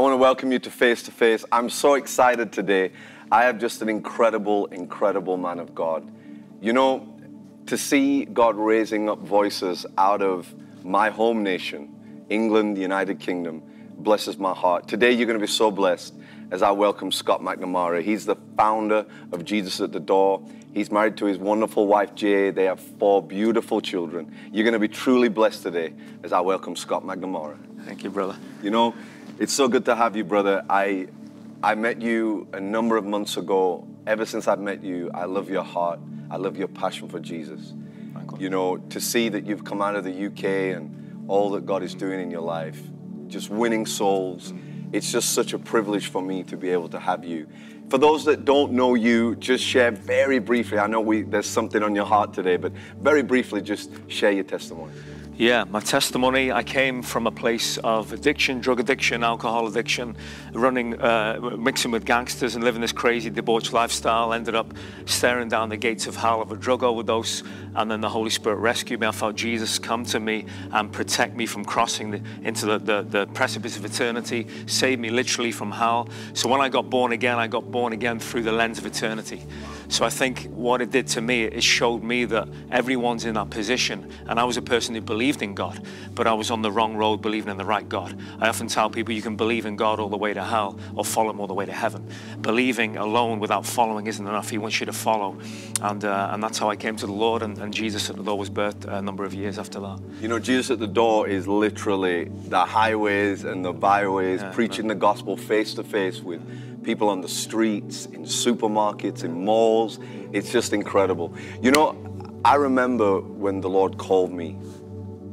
want to welcome you to Face to Face. I'm so excited today. I have just an incredible, incredible man of God. You know, to see God raising up voices out of my home nation, England, the United Kingdom, blesses my heart. Today, you're going to be so blessed as I welcome Scott McNamara. He's the founder of Jesus at the Door. He's married to his wonderful wife, Jay. They have four beautiful children. You're going to be truly blessed today as I welcome Scott McNamara. Thank you, brother. You know, it's so good to have you, brother. I, I met you a number of months ago. Ever since I've met you, I love your heart. I love your passion for Jesus. You know, to see that you've come out of the UK and all that God is doing in your life, just winning souls. It's just such a privilege for me to be able to have you. For those that don't know you, just share very briefly. I know we, there's something on your heart today, but very briefly, just share your testimony. Yeah, my testimony. I came from a place of addiction, drug addiction, alcohol addiction, running, uh, mixing with gangsters and living this crazy debauched lifestyle. Ended up staring down the gates of hell of a drug overdose, and then the Holy Spirit rescued me. I felt Jesus come to me and protect me from crossing the, into the, the, the precipice of eternity, save me literally from hell. So when I got born again, I got born again through the lens of eternity. So I think what it did to me, it showed me that everyone's in that position. And I was a person who believed in God, but I was on the wrong road believing in the right God. I often tell people you can believe in God all the way to hell or follow him all the way to heaven. Believing alone without following isn't enough. He wants you to follow. And, uh, and that's how I came to the Lord. And, and Jesus at the door was birthed a number of years after that. You know, Jesus at the door is literally the highways and the byways, yeah, preaching the gospel face to face with people on the streets, in supermarkets, in malls. It's just incredible. You know, I remember when the Lord called me,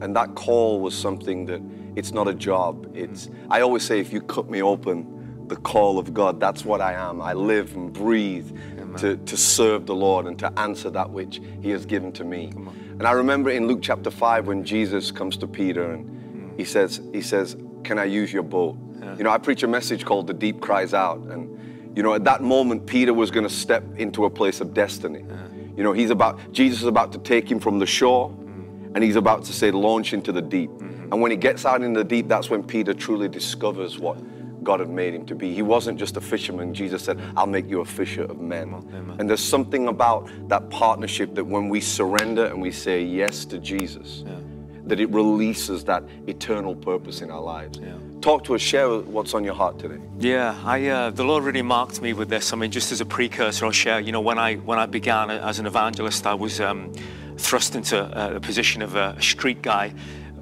and that call was something that it's not a job. It's I always say if you cut me open, the call of God, that's what I am. I live and breathe to, to serve the Lord and to answer that which He has given to me. And I remember in Luke chapter 5 when Jesus comes to Peter and mm. he says, he says, Can I use your boat? Yeah. You know, I preach a message called The Deep Cries Out. And, you know, at that moment, Peter was going to step into a place of destiny. Yeah. You know, he's about, Jesus is about to take him from the shore mm. and he's about to say, launch into the deep. Mm-hmm. And when he gets out in the deep, that's when Peter truly discovers what God had made him to be. He wasn't just a fisherman. Jesus said, I'll make you a fisher of men. Amen. And there's something about that partnership that when we surrender and we say yes to Jesus, yeah. that it releases that eternal purpose in our lives. Yeah talk to us, share what's on your heart today. Yeah, I, uh, the Lord really marked me with this. I mean, just as a precursor, I'll share. You know, when I when I began as an evangelist, I was um, thrust into a, a, position of a street guy,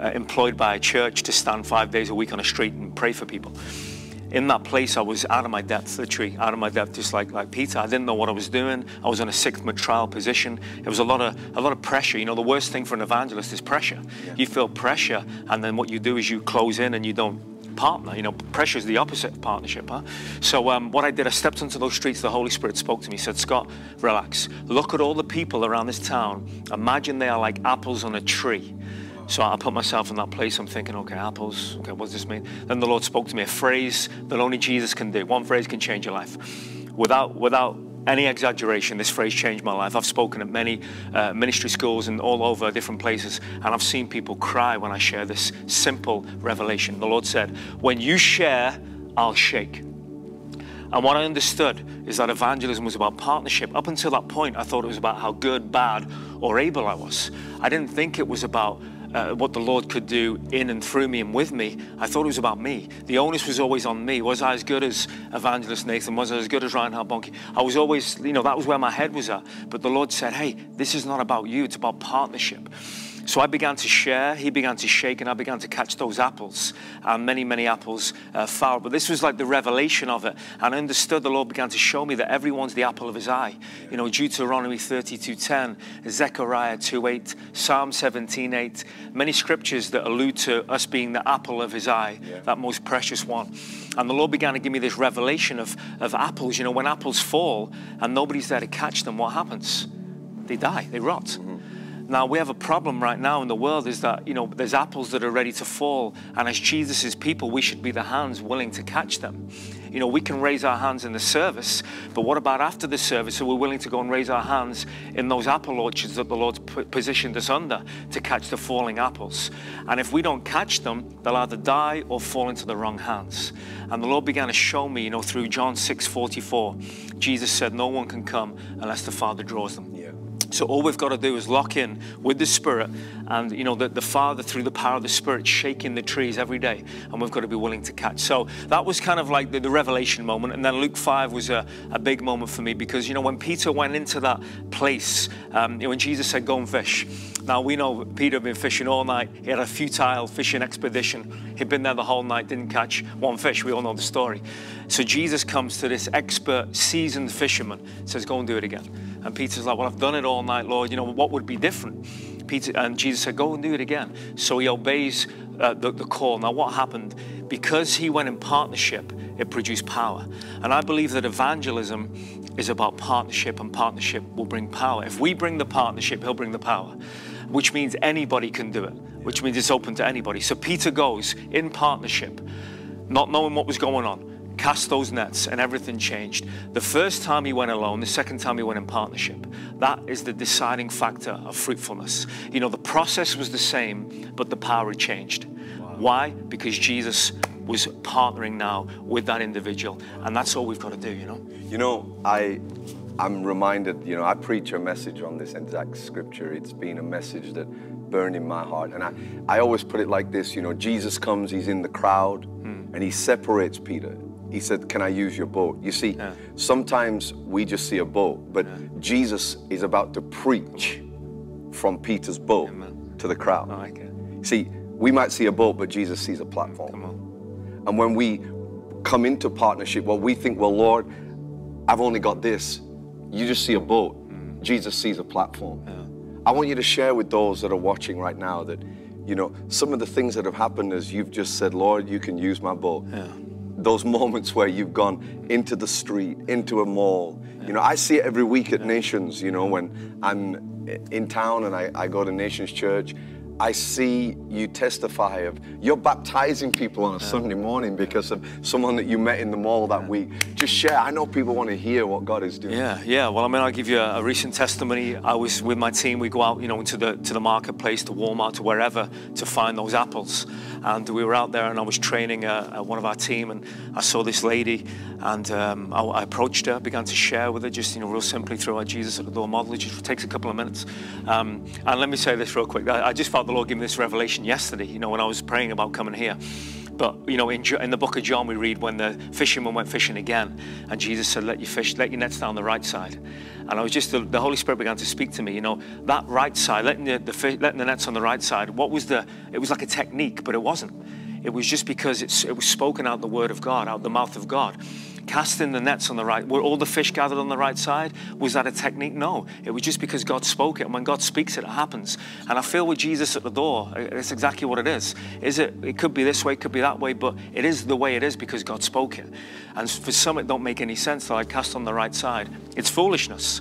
uh, employed by a church to stand five days a week on a street and pray for people. In that place, I was out of my depth, literally out of my depth, just like, like Peter. I didn't know what I was doing. I was in a sixth trial position. It was a lot of a lot of pressure. You know, the worst thing for an evangelist is pressure. Yeah. You feel pressure, and then what you do is you close in and you don't partner. You know, pressure is the opposite of partnership. Huh? So um, what I did, I stepped onto those streets. The Holy Spirit spoke to me. Said, Scott, relax. Look at all the people around this town. Imagine they are like apples on a tree. So I put myself in that place. I'm thinking, okay, apples. Okay, what does this mean? Then the Lord spoke to me a phrase that only Jesus can do. One phrase can change your life. Without, without any exaggeration, this phrase changed my life. I've spoken at many uh, ministry schools and all over different places, and I've seen people cry when I share this simple revelation. The Lord said, When you share, I'll shake. And what I understood is that evangelism was about partnership. Up until that point, I thought it was about how good, bad, or able I was. I didn't think it was about uh, what the Lord could do in and through me and with me. I thought it was about me. The onus was always on me. Was I as good as Evangelist Nathan? Was I as good as Reinhard Bonnke? I was always, you know, that was where my head was at. But the Lord said, hey, this is not about you, it's about partnership. So I began to share, he began to shake, and I began to catch those apples. And many, many apples uh, fell. But this was like the revelation of it. And I understood the Lord began to show me that everyone's the apple of his eye. You know, Deuteronomy 32.10, Zechariah 2.8, Psalm 17.8, many scriptures that allude to us being the apple of his eye, yeah. that most precious one. And the Lord began to give me this revelation of, of apples. You know, when apples fall and nobody's there to catch them, what happens? They die, they rot. Mm-hmm. Now we have a problem right now in the world is that you know there's apples that are ready to fall, and as Jesus' people, we should be the hands willing to catch them. You know, we can raise our hands in the service, but what about after the service? Are we willing to go and raise our hands in those apple orchards that the Lord's positioned us under to catch the falling apples? And if we don't catch them, they'll either die or fall into the wrong hands. And the Lord began to show me, you know, through John 6 44, Jesus said, No one can come unless the Father draws them. So all we've got to do is lock in with the Spirit and, you know, the, the Father through the power of the Spirit shaking the trees every day. And we've got to be willing to catch. So that was kind of like the, the revelation moment. And then Luke 5 was a, a big moment for me because, you know, when Peter went into that place, um, you know, when Jesus said, go and fish. Now we know Peter had been fishing all night. He had a futile fishing expedition. He'd been there the whole night, didn't catch one fish. We all know the story. So Jesus comes to this expert, seasoned fisherman, says, go and do it again. And Peter's like, Well, I've done it all night, Lord. You know, what would be different? Peter and Jesus said, Go and do it again. So he obeys uh, the, the call. Now, what happened? Because he went in partnership, it produced power. And I believe that evangelism is about partnership, and partnership will bring power. If we bring the partnership, he'll bring the power, which means anybody can do it, which means it's open to anybody. So Peter goes in partnership, not knowing what was going on cast those nets, and everything changed. The first time he went alone, the second time he went in partnership. That is the deciding factor of fruitfulness. You know, the process was the same, but the power had changed. Wow. Why? Because Jesus was partnering now with that individual, and that's all we've got to do, you know? You know, I. I'm reminded, you know, I preach a message on this exact scripture. It's been a message that burned in my heart. And I, I always put it like this, you know, Jesus comes, he's in the crowd, mm. and he separates Peter he said, Can I use your boat? You see, yeah. sometimes we just see a boat, but yeah. Jesus is about to preach from Peter's boat Amen. to the crowd. Oh, see, we might see a boat, but Jesus sees a platform. And when we come into partnership, well, we think, well, Lord, I've only got this. You just see a boat. Mm. Jesus sees a platform. Yeah. I want you to share with those that are watching right now that, you know, some of the things that have happened is you've just said, Lord, you can use my boat. Yeah those moments where you've gone into the street, into a mall. You know, I see it every week at Nations, you know, when I'm in town and I, I go to Nations Church I see you testify of you're baptizing people on a. Sunday morning because of someone that you met in the mall that week. Just share. I know people want to hear what God is doing. Yeah, yeah. Well, I mean, I'll give you a, a, recent testimony. I was with my team. We go out, you know, into the to the marketplace, to Walmart, to wherever, to find those apples. And we were out there, and I was training uh, uh, one of our team, and I saw this lady, and um, I, I, approached her, began to share with her, just you know, real simply through our Jesus at the door model. It just takes a couple of minutes. Um, and let me say this real quick. I, I just felt the Lord give me this revelation yesterday, you know, when I was praying about coming here. But, you know, in, in, the book of John, we read when the fishermen went fishing again, and Jesus said, Let your fish, let your nets down the right side. And I was just, the, the Holy Spirit began to speak to me, you know, that right side, letting the, the, letting the nets on the right side, what was the, it was like a technique, but it wasn't. It was just because it was spoken out the word of God, out the mouth of God casting the nets on the right. Were all the fish gathered on the right side? Was that a technique? No. It was just because God spoke it. And when God speaks it, it happens. And I feel with Jesus at the door, it's exactly what it is. Is it? It could be this way, it could be that way, but it is the way it is because God spoke it. And for some, it don't make any sense that I cast on the right side. It's foolishness.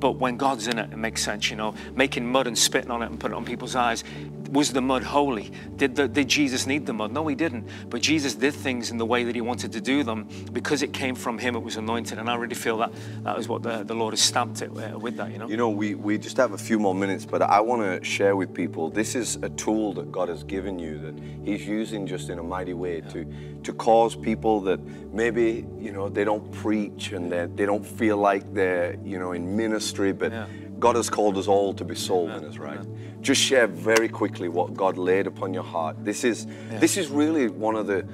But when God's in it, it makes sense, you know. Making mud and spitting on it and putting it on people's eyes. Was the mud holy? Did, the, did Jesus need the mud? No, he didn't. But Jesus did things in the way that he wanted to do them because it came from him, it was anointed. And I really feel that that is what the, the Lord has stamped it uh, with that, you know. You know, we, we just have a few more minutes, but I want to share with people this is a tool that God has given you that he's using just in a mighty way yeah. to, to cause people that maybe, you know, they don't preach and they don't feel like they're, you know, in ministry, but yeah. God has called us all to be soul winners, right? Just share very quickly what God laid upon your heart. This is yeah. this is really one of the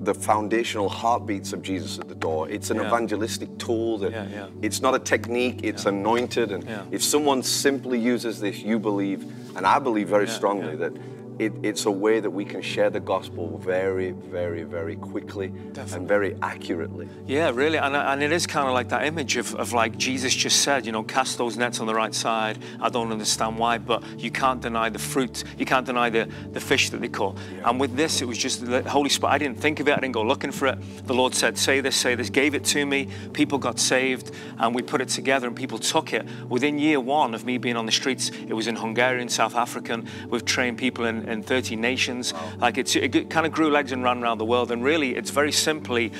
the foundational heartbeats of Jesus at the door. It's an yeah. evangelistic tool that yeah, it's not a technique, it's anointed. And if someone simply uses this, you believe, and I believe very strongly that it, it's a way that we can share the gospel very, very, very quickly Definitely. and very accurately. Yeah, really. And, and it is kind of like that image of, of like Jesus just said, you know, cast those nets on the right side. I don't understand why, but you can't deny the fruit. You can't deny the, the fish that they caught. Yeah. And with this, it was just the Holy Spirit. I didn't think of it. I didn't go looking for it. The Lord said, say this, say this, gave it to me. People got saved and we put it together and people took it. Within year one of me being on the streets, it was in Hungarian, South African. We've trained people in in 30 nations. Wow. Like it's, it kind of grew legs and ran around the world. And really, it's very simply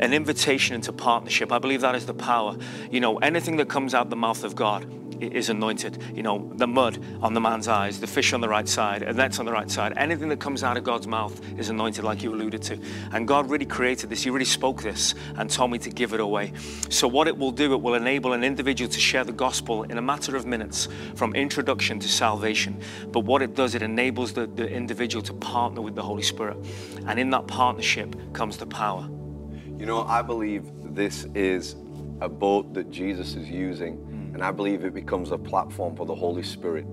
an invitation into partnership. I believe that is the power. You know, anything that comes out the mouth of God is anointed. You know, the mud on the man's eyes, the fish on the right side, and that's on the right side. Anything that comes out of God's mouth is anointed, like you alluded to. And God really created this. He really spoke this and told me to give it away. So, what it will do, it will enable an individual to share the gospel in a matter of minutes from introduction to salvation. But what it does, it enables the, the individual to partner with the Holy Spirit. And in that partnership comes the power. You know, I believe this is a boat that Jesus is using and I believe it becomes a platform for the Holy Spirit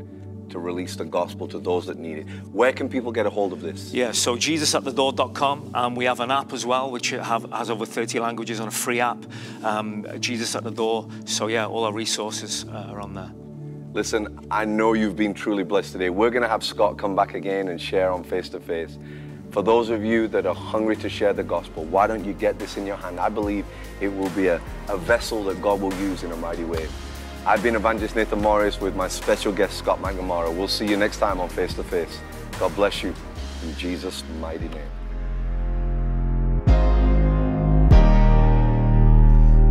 to release the gospel to those that need it. Where can people get a hold of this? Yeah, so jesusatthedoor.com. Um, we have an app as well, which have, has over 30 languages on a free app, um, Jesus at the Door. So, yeah, all our resources uh, are on there. Listen, I know you've been truly blessed today. We're going to have Scott come back again and share on face to face. For those of you that are hungry to share the gospel, why don't you get this in your hand? I believe it will be a, a vessel that God will use in a mighty way. I've been Evangelist Nathan Morris with my special guest, Scott McNamara. We'll see you next time on Face to Face. God bless you in Jesus' mighty name.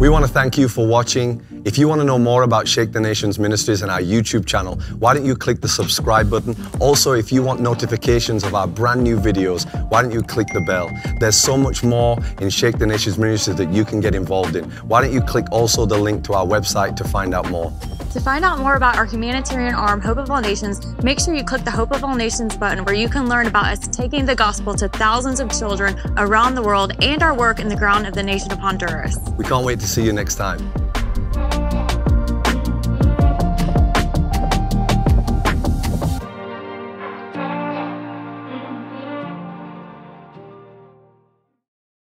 We want to thank you for watching. If you want to know more about Shake the Nations Ministries and our YouTube channel, why don't you click the subscribe button? Also, if you want notifications of our brand new videos, why don't you click the bell? There's so much more in Shake the Nations Ministries that you can get involved in. Why don't you click also the link to our website to find out more? To find out more about our humanitarian arm, Hope of All Nations, make sure you click the Hope of All Nations button where you can learn about us taking the gospel to thousands of children around the world and our work in the ground of the nation of Honduras. We can't wait to see you next time.